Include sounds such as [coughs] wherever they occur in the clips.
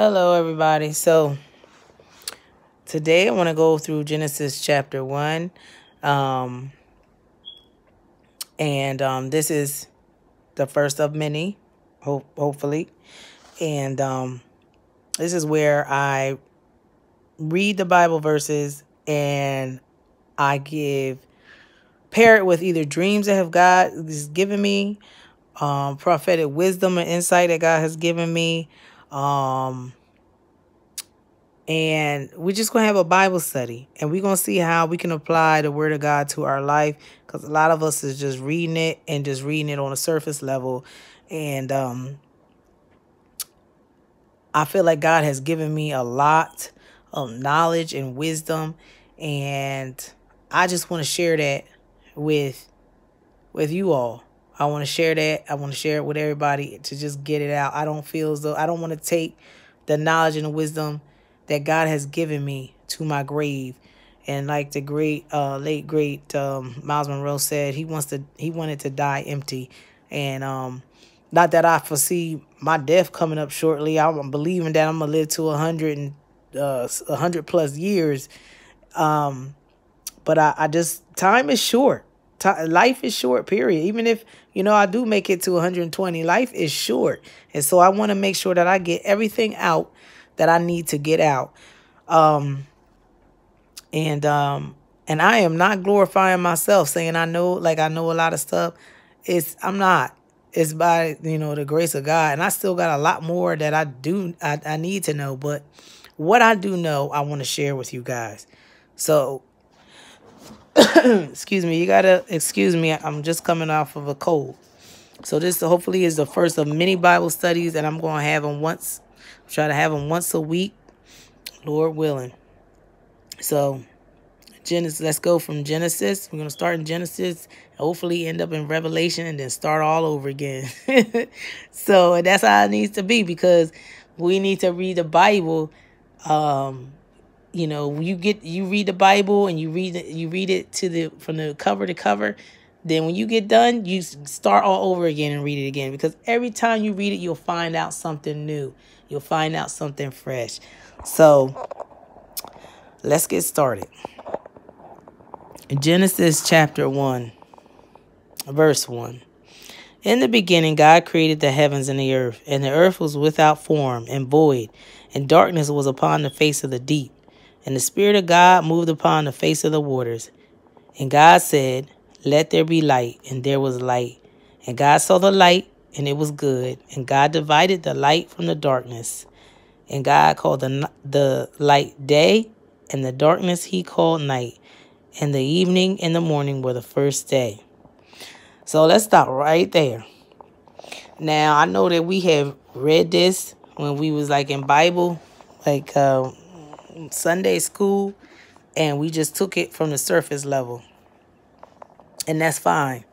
Hello, everybody. So, today I want to go through Genesis chapter 1. Um, and um, this is the first of many, hope, hopefully. And um, this is where I read the Bible verses and I give, pair it with either dreams that have God has given me, um, prophetic wisdom and insight that God has given me, um, and we're just going to have a Bible study and we're going to see how we can apply the Word of God to our life because a lot of us is just reading it and just reading it on a surface level. And um, I feel like God has given me a lot of knowledge and wisdom. And I just want to share that with with you all. I want to share that. I want to share it with everybody to just get it out. I don't feel as though I don't want to take the knowledge and the wisdom that God has given me to my grave. And like the great, uh, late great um, Myles Munroe said, he wants to, he wanted to die empty, and um, not that I foresee my death coming up shortly. I'm believing that I'm gonna live to a hundred and uh, hundred plus years. Um, but I, I just time is short. Life is short. Period. Even if you know I do make it to 120, life is short, and so I want to make sure that I get everything out that I need to get out. Um, and um, and I am not glorifying myself, saying I know, like I know a lot of stuff. It's I'm not. It's by you know the grace of God, and I still got a lot more that I do I, I need to know. But what I do know, I want to share with you guys. So, [coughs] excuse me, you gotta excuse me. I'm just coming off of a cold. So this hopefully is the first of many Bible studies, and I'm to have them once Try to have them once a week, Lord willing. So, Genesis, let's go from Genesis. We're to start in Genesis, hopefully end up in Revelation, and then start all over again. [laughs] so, that's how it needs to be because we need to read the Bible. Um, you know, you get you read the Bible and you read it, you read it to the from the cover to cover. Then when you get done, you start all over again and read it again because every time you read it, you'll find out something new. You'll find out something fresh. So let's get started. Genesis chapter 1, verse 1. In the beginning, God created the heavens and the earth, and the earth was without form and void, and darkness was upon the face of the deep. And the Spirit of God moved upon the face of the waters. And God said, Let there be light, and there was light. And God saw the light, and it was good. And God divided the light from the darkness. And God called the, the light day, and the darkness he called night. And the evening and the morning were the first day. So let's stop right there. Now, I know that we have read this when we was like in Bible, like uh, Sunday school, and we just took it from the surface level. And that's fine.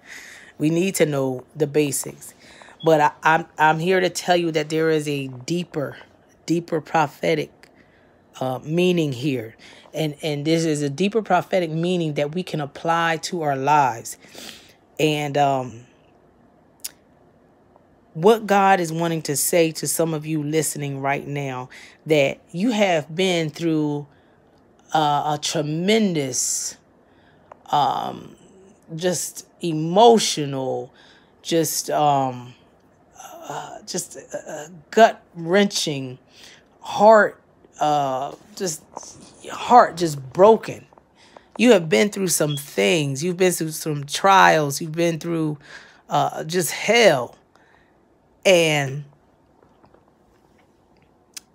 We need to know the basics. But I, I'm I'm here to tell you that there is a deeper, deeper prophetic uh, meaning here, and and this is a deeper prophetic meaning that we can apply to our lives, and um, what God is wanting to say to some of you listening right now that you have been through uh, a tremendous, um, just emotional, just um, uh, just gut wrenching, heart, uh, just heart just broken. You have been through some things. You've been through some trials. You've been through uh, just hell. And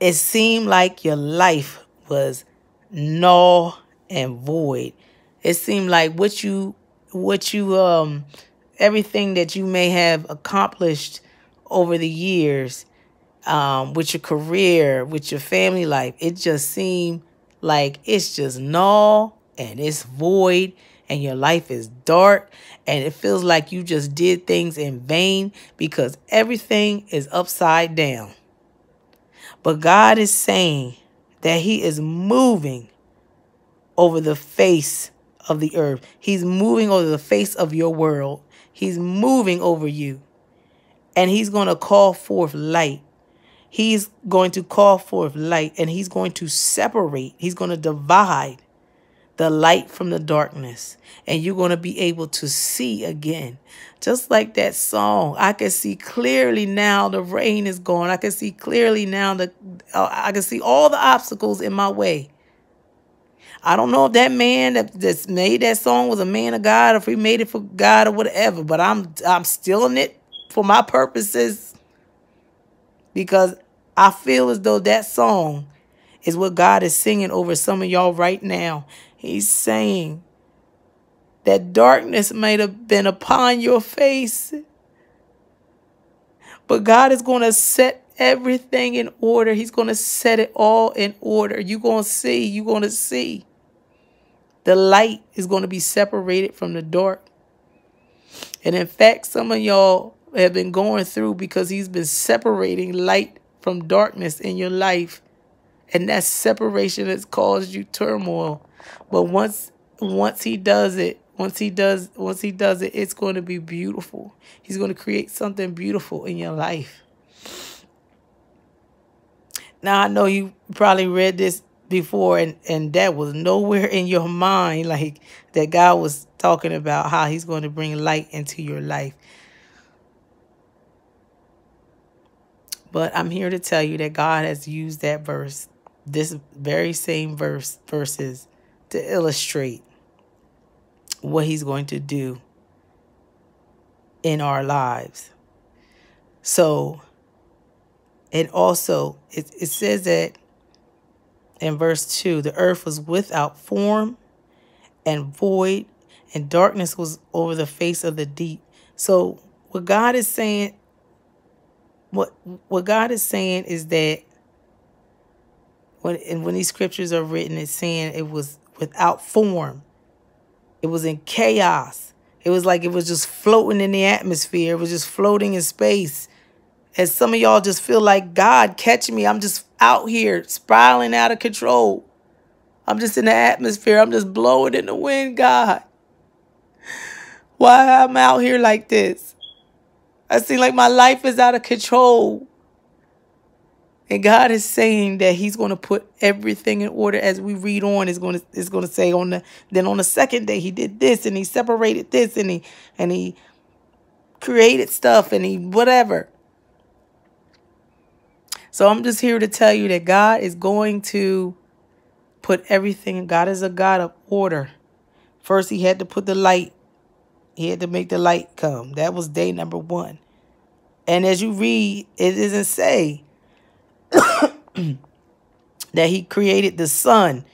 it seemed like your life was null and void. It seemed like what you what you um everything that you may have accomplished over the years um, with your career, with your family life, it just seemed like it's just null and it's void and your life is dark and it feels like you just did things in vain because everything is upside down. But God is saying that He is moving over the face of the earth. He's moving over the face of your world. He's moving over you and he's going to call forth light. He's going to call forth light and he's going to separate, he's going to divide the light from the darkness. And you're going to be able to see again. Just like that song, I can see clearly now the rain is gone. I can see clearly now the uh, I can see all the obstacles in my way. I don't know if that man that that's made that song was a man of God or if he made it for God or whatever, but I'm I'm stealing it for my purposes because I feel as though that song is what God is singing over some of y'all right now. He's saying that darkness might have been upon your face, but God is going to set everything in order. He's going to set it all in order. You're going to see, you're going to see. The light is going to be separated from the dark. And in fact, some of y'all have been going through because he's been separating light from darkness in your life. And that separation has caused you turmoil. But once once he does it, once he does once he does it, it's going to be beautiful. He's going to create something beautiful in your life. Now I know you probably read this before and and that was nowhere in your mind like that God was talking about how he's going to bring light into your life. But I'm here to tell you that God has used that verse, this very same verse, verses, to illustrate what He's going to do in our lives. So, and also, it, it says that in verse 2 the earth was without form and void, and darkness was over the face of the deep. So, what God is saying what what God is saying is that when and when these scriptures are written, it's saying it was without form. It was in chaos. It was like it was just floating in the atmosphere. It was just floating in space. And some of y'all just feel like God catch me. I'm just out here spiraling out of control. I'm just in the atmosphere. I'm just blowing in the wind, God. Why I'm out here like this? I seem like my life is out of control. And God is saying that He's going to put everything in order as we read on. Is going to it's going to say on the then on the second day He did this and He separated this and He and He created stuff and He whatever. So I'm just here to tell you that God is going to put everything. God is a God of order. First, He had to put the light he had to make the light come. That was day number one. And as you read, it doesn't say [clears throat] that he created the sun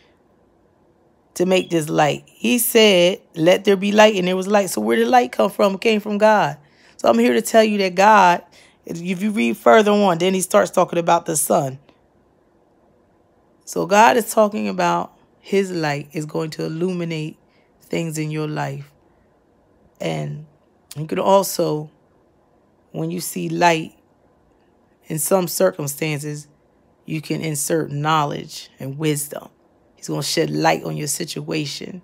to make this light. He said, let there be light, and there was light. So where did light come from? It came from God. So I'm here to tell you that God, if you read further on, then he starts talking about the sun. So God is talking about his light is going to illuminate things in your life. And you can also, when you see light, in some circumstances, you can insert knowledge and wisdom. He's going to shed light on your situation.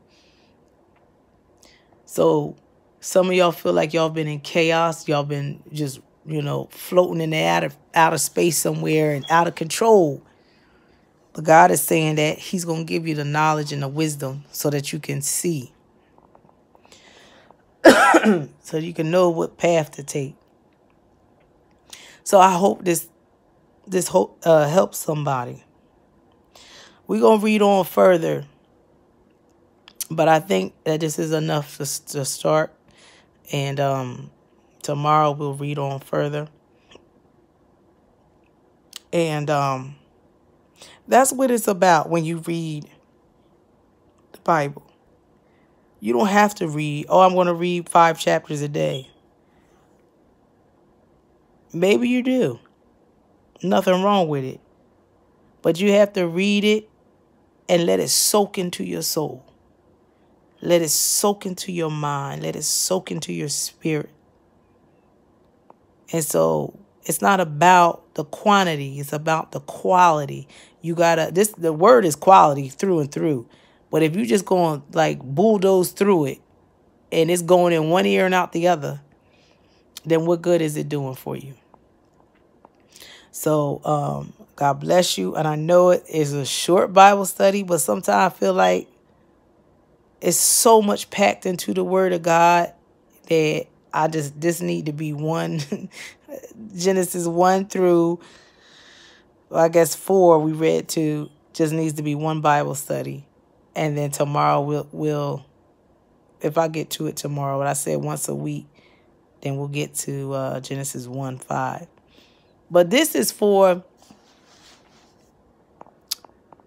So some of y'all feel like y'all been in chaos. Y'all been just, you know, floating in the out of, out of space somewhere and out of control. But God is saying that he's going to give you the knowledge and the wisdom so that you can see. [coughs] so you can know what path to take. So I hope this this uh, helps somebody. We're gonna read on further, but I think that this is enough to, to start, and um, tomorrow we'll read on further. And um, that's what it's about when you read the Bible. You don't have to read, oh, I'm going to read five chapters a day. Maybe you do. Nothing wrong with it. But you have to read it and let it soak into your soul. Let it soak into your mind. Let it soak into your spirit. And so it's not about the quantity, it's about the quality. You gotta this the word is quality through and through. But if you just going like bulldoze through it and it's going in one ear and out the other, then what good is it doing for you? So um, God bless you. And I know it is a short Bible study, but sometimes I feel like it's so much packed into the Word of God that I just this need to be one [laughs] Genesis one through well, I guess four we read to just needs to be one Bible study. And then tomorrow we'll we'll if I get to it tomorrow, what I said once a week, then we'll get to uh, Genesis 1 5. But this is for,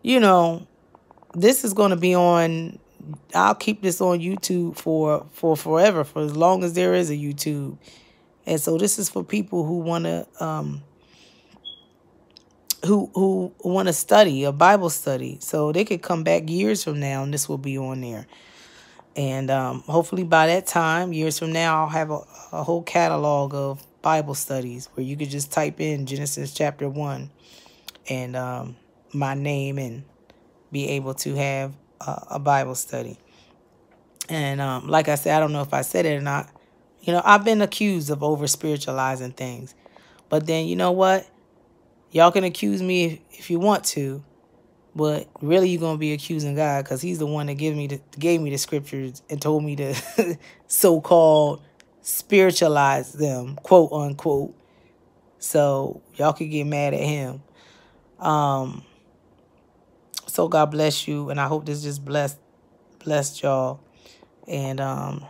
you know, this is going to be on, I'll keep this on YouTube for, for forever, for as long as there is a YouTube. And so this is for people who want to, um, who who want to study a Bible study. So they could come back years from now and this will be on there. And um, hopefully by that time, years from now, I'll have a, a whole catalog of Bible studies where you could just type in Genesis chapter 1 and um, my name and be able to have a, a Bible study. And um, like I said, I don't know if I said it or not. You know, I've been accused of over spiritualizing things. But then, you know what? Y'all can accuse me if, if you want to. But really, you're gonna be accusing God because He's the one that gave me the gave me the scriptures and told me to [laughs] so-called spiritualize them, quote unquote. So y'all could get mad at Him. Um. So God bless you, and I hope this just blessed blessed y'all. And um,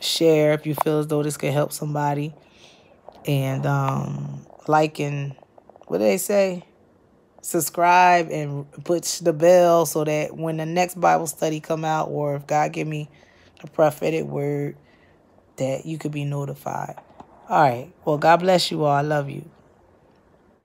share if you feel as though this could help somebody. And um, like and what do they say? subscribe and push the bell so that when the next Bible study come out or if God give me a prophetic word that you could be notified. All right. Well, God bless you all. I love you.